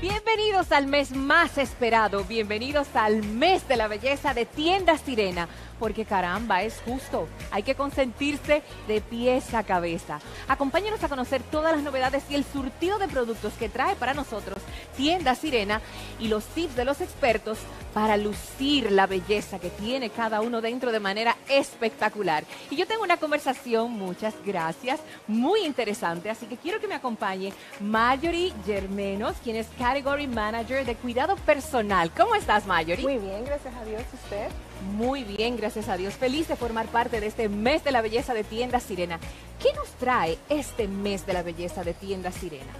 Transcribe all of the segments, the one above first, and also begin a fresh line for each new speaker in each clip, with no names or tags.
Bienvenidos al mes más esperado, bienvenidos al mes de la belleza de Tienda Sirena, porque caramba, es justo, hay que consentirse de pies a cabeza. Acompáñenos a conocer todas las novedades y el surtido de productos que trae para nosotros Tienda Sirena y los tips de los expertos para lucir la belleza que tiene cada uno dentro de manera espectacular. Y yo tengo una conversación, muchas gracias, muy interesante, así que quiero que me acompañe Marjorie Germenos, quien es Category Manager de Cuidado Personal. ¿Cómo estás, Marjorie?
Muy bien, gracias a Dios. ¿Usted?
Muy bien, gracias a Dios. Feliz de formar parte de este mes de la belleza de Tienda Sirena. ¿Qué nos trae este mes de la belleza de Tienda Sirena?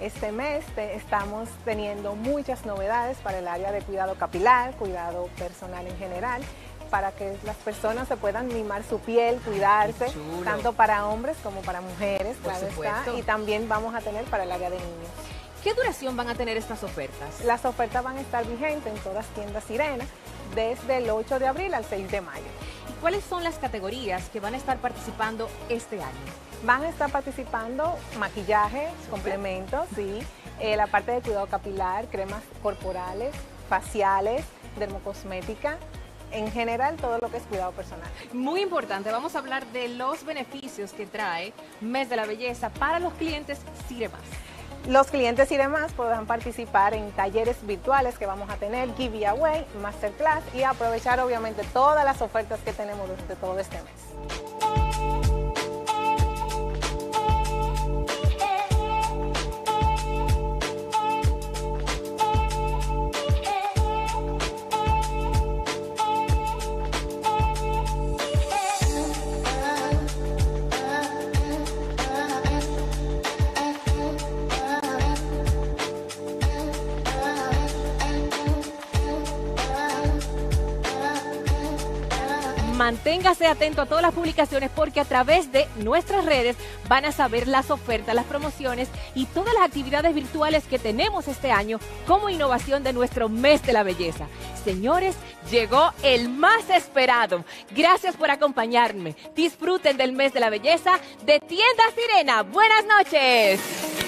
Este mes estamos teniendo muchas novedades para el área de cuidado capilar, cuidado personal en general, para que las personas se puedan mimar su piel, cuidarse, tanto para hombres como para mujeres, claro está, y también vamos a tener para el área de niños.
¿Qué duración van a tener estas ofertas?
Las ofertas van a estar vigentes en todas tiendas Sirena desde el 8 de abril al 6 de mayo.
¿Y cuáles son las categorías que van a estar participando este año?
Van a estar participando maquillaje, complementos, sí, eh, la parte de cuidado capilar, cremas corporales, faciales, dermocosmética, en general todo lo que es cuidado personal.
Muy importante, vamos a hablar de los beneficios que trae Mes de la Belleza para los clientes Ciremas.
Los clientes y demás podrán participar en talleres virtuales que vamos a tener, giveaway, masterclass y aprovechar obviamente todas las ofertas que tenemos durante todo este mes.
Manténgase atento a todas las publicaciones porque a través de nuestras redes van a saber las ofertas, las promociones y todas las actividades virtuales que tenemos este año como innovación de nuestro mes de la belleza. Señores, llegó el más esperado. Gracias por acompañarme. Disfruten del mes de la belleza de Tienda Sirena. Buenas noches.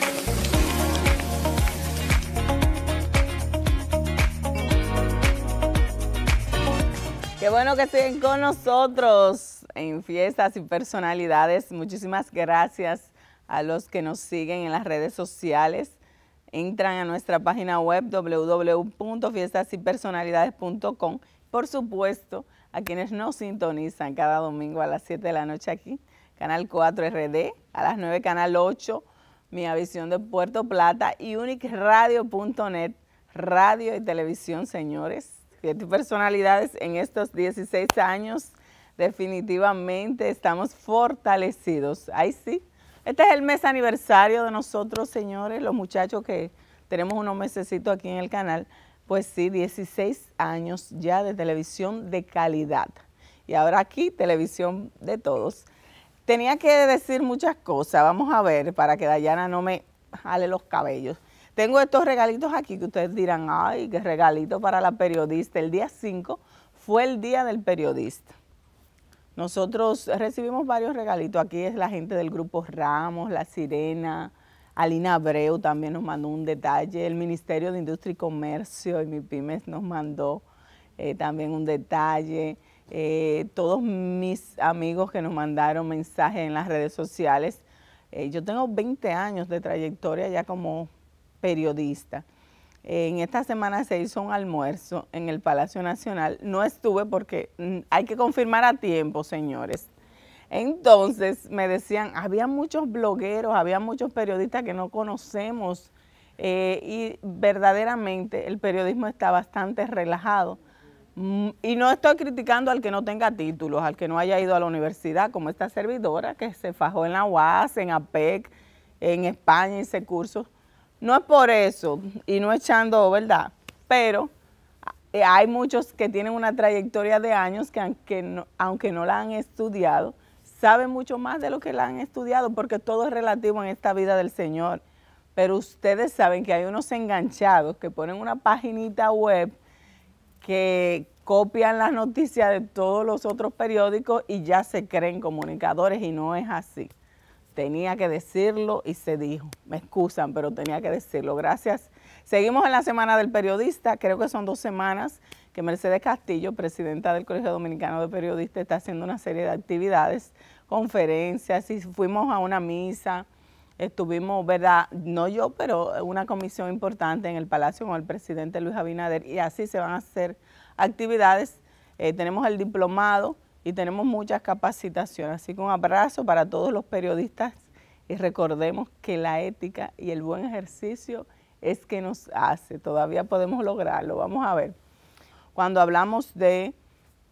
Qué bueno que estén con nosotros en fiestas y personalidades. Muchísimas gracias a los que nos siguen en las redes sociales. Entran a nuestra página web www.fiestasypersonalidades.com. Por supuesto, a quienes nos sintonizan cada domingo a las 7 de la noche aquí, Canal 4 RD, a las 9 Canal 8, Mia Visión de Puerto Plata y UnicRadio.net, radio y televisión, señores personalidades en estos 16 años definitivamente estamos fortalecidos. Ahí sí. Este es el mes aniversario de nosotros, señores, los muchachos que tenemos unos mesecitos aquí en el canal. Pues sí, 16 años ya de televisión de calidad. Y ahora aquí, televisión de todos. Tenía que decir muchas cosas, vamos a ver, para que Dayana no me jale los cabellos. Tengo estos regalitos aquí que ustedes dirán, ay, qué regalito para la periodista. El día 5 fue el día del periodista. Nosotros recibimos varios regalitos. Aquí es la gente del grupo Ramos, La Sirena, Alina Abreu también nos mandó un detalle. El Ministerio de Industria y Comercio y MIPIMES nos mandó eh, también un detalle. Eh, todos mis amigos que nos mandaron mensajes en las redes sociales. Eh, yo tengo 20 años de trayectoria ya como periodista. En esta semana se hizo un almuerzo en el Palacio Nacional. No estuve porque mm, hay que confirmar a tiempo, señores. Entonces me decían, había muchos blogueros, había muchos periodistas que no conocemos eh, y verdaderamente el periodismo está bastante relajado. Mm, y no estoy criticando al que no tenga títulos, al que no haya ido a la universidad, como esta servidora que se fajó en la UAS, en APEC, en España, hice cursos no es por eso y no echando, ¿verdad? Pero eh, hay muchos que tienen una trayectoria de años que aunque no, la han estudiado, saben mucho más de lo que la han estudiado porque todo es relativo en esta vida del Señor. Pero ustedes saben que hay unos enganchados que ponen una paginita web que copian las noticias de todos los otros periódicos y ya se creen comunicadores y no es así tenía que decirlo y se dijo. Me excusan, pero tenía que decirlo. Gracias Seguimos en la Semana del Periodista, creo que son dos semanas que Mercedes Castillo, presidenta del Colegio Dominicano de Periodistas, está haciendo una serie de actividades, conferencias, y fuimos a una misa, estuvimos, ¿verdad? No yo, pero una comisión importante en el Palacio con el presidente Luis Abinader, y así se van a hacer actividades. Eh, tenemos el diplomado y tenemos muchas capacitaciones, así que un abrazo para todos los periodistas y recordemos que la ética y el buen ejercicio es que nos hace, todavía podemos lograrlo, vamos a ver. Cuando hablamos de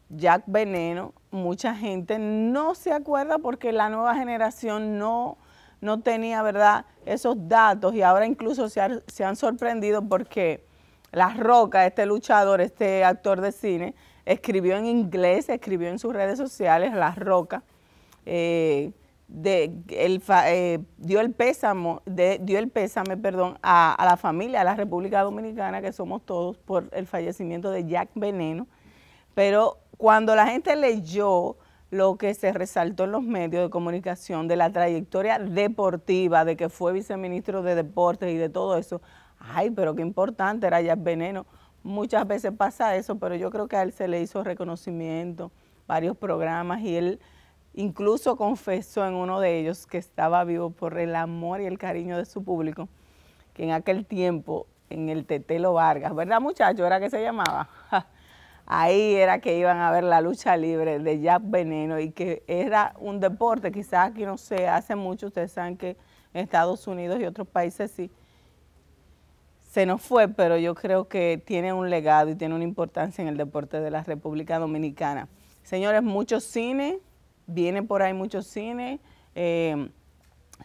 Jack Veneno, mucha gente no se acuerda porque la nueva generación no, no tenía, ¿verdad?, esos datos y ahora incluso se, se han sorprendido porque La Roca, este luchador, este actor de cine, escribió en inglés, escribió en sus redes sociales, La Roca, eh, eh, dio, el pésamo, dio el pésame perdón, a, la familia, a la República Dominicana, que somos todos, por el fallecimiento de Jack Veneno. Pero cuando la gente leyó lo que se resaltó en los medios de comunicación de la trayectoria deportiva, de que fue viceministro de Deportes y de todo eso, ay, pero qué importante era Jack Veneno. Muchas veces pasa eso, pero yo creo que a él se le hizo reconocimiento, varios programas, y él Incluso confesó en uno de ellos que estaba vivo por el amor y el cariño de su público, que en aquel tiempo en el Tetelo Vargas, ¿verdad muchacho? Era que se llamaba. Ahí era que iban a ver la lucha libre de Jack Veneno y que era un deporte, quizás aquí no sé, hace mucho, ustedes saben que en Estados Unidos y otros países sí, se nos fue, pero yo creo que tiene un legado y tiene una importancia en el deporte de la República Dominicana. Señores, muchos cine, viene por ahí mucho cine, eh,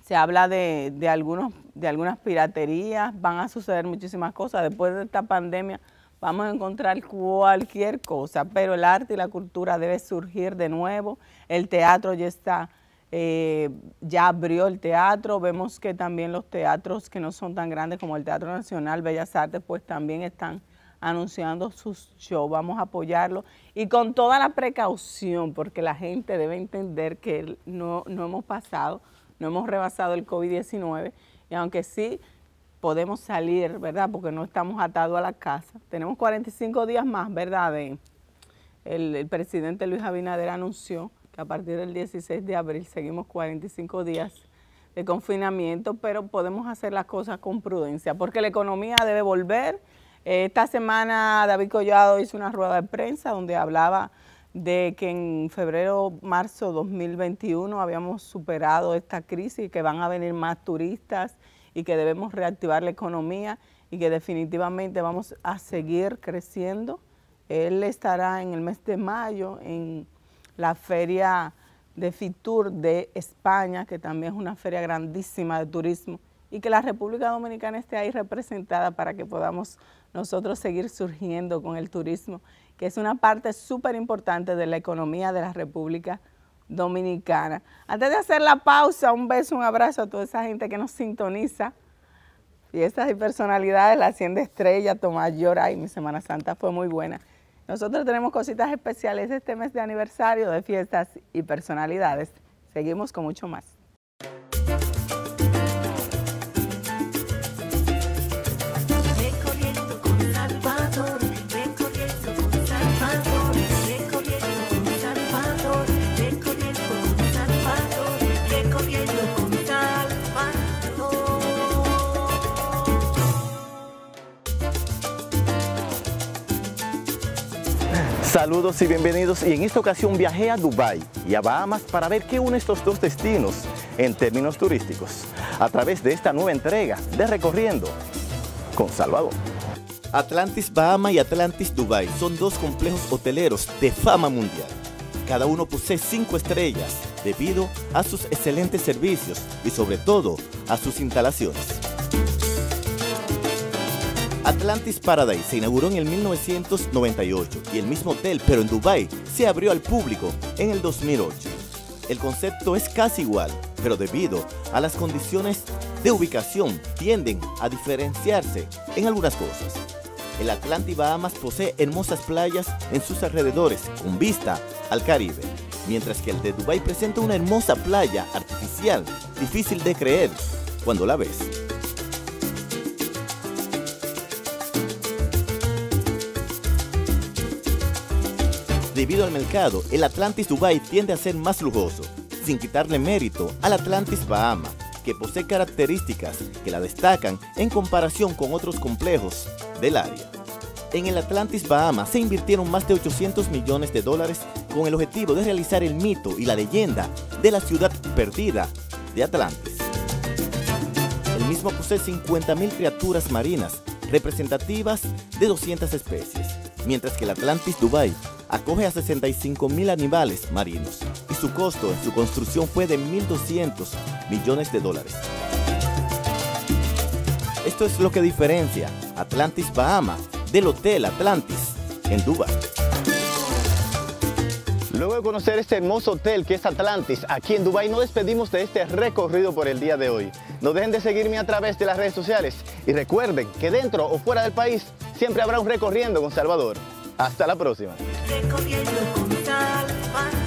se habla de, algunos, de algunas piraterías, van a suceder muchísimas cosas. Después de esta pandemia vamos a encontrar cualquier cosa, pero el arte y la cultura debe surgir de nuevo. El teatro ya está, eh, ya abrió el teatro. Vemos que también los teatros que no son tan grandes como el Teatro Nacional, Bellas Artes, pues también están anunciando sus shows, vamos a apoyarlo y con toda la precaución, porque la gente debe entender que no, no hemos pasado, no hemos rebasado el COVID-19 y aunque sí podemos salir, ¿verdad? Porque no estamos atados a la casa. Tenemos 45 días más, ¿verdad? el, el presidente Luis Abinader anunció a partir del 16 de abril seguimos 45 días de confinamiento, pero podemos hacer las cosas con prudencia, porque la economía debe volver esta semana David Collado hizo una rueda de prensa donde hablaba de que en febrero, marzo 2021 habíamos superado esta crisis que van a venir más turistas y que debemos reactivar la economía y que definitivamente vamos a seguir creciendo. Él estará en el mes de mayo en la feria de Fitur de España, que también es una feria grandísima de turismo, y que la República Dominicana esté ahí representada para que podamos nosotros seguir surgiendo con el turismo, que es una parte súper importante de la economía de la República Dominicana. Antes de hacer la pausa, un beso, un abrazo a toda esa gente que nos sintoniza. Fiestas y personalidades, la Hacienda Estrella, Tomás Llora y mi Semana Santa fue muy buena. Nosotros tenemos cositas especiales este mes de aniversario de fiestas y personalidades. Seguimos con mucho más.
Saludos y bienvenidos y en esta ocasión viajé a Dubái y a Bahamas para ver qué une estos dos destinos en términos turísticos a través de esta nueva entrega de Recorriendo con Salvador. Atlantis Bahama y Atlantis Dubai son dos complejos hoteleros de fama mundial. Cada uno posee cinco estrellas debido a sus excelentes servicios y sobre todo a sus instalaciones. Atlantis Paradise se inauguró en el 1998 y el mismo hotel, pero en Dubai, se abrió al público en el 2008. El concepto es casi igual, pero debido a las condiciones de ubicación tienden a diferenciarse en algunas cosas. El Atlantis Bahamas posee hermosas playas en sus alrededores con vista al Caribe, mientras que el de Dubai presenta una hermosa playa artificial, difícil de creer cuando la ves. Debido al mercado, el Atlantis Dubai tiende a ser más lujoso, sin quitarle mérito al Atlantis Bahama, que posee características que la destacan en comparación con otros complejos del área. En el Atlantis Bahama se invirtieron más de 800 millones de dólares con el objetivo de realizar el mito y la leyenda de la ciudad perdida de Atlantis. El mismo posee 50.000 criaturas marinas representativas de 200 especies, mientras que el Atlantis Dubai acoge a 65.000 animales marinos y su costo en su construcción fue de 1.200 millones de dólares. Esto es lo que diferencia Atlantis Bahama del Hotel Atlantis en Dubai.
Luego de conocer este hermoso hotel que es Atlantis aquí en Dubai, nos despedimos de este recorrido por el día de hoy. No dejen de seguirme a través de las redes sociales y recuerden que dentro o fuera del país siempre habrá un recorriendo con Salvador. Hasta la próxima.
Recorriendo con Salvador.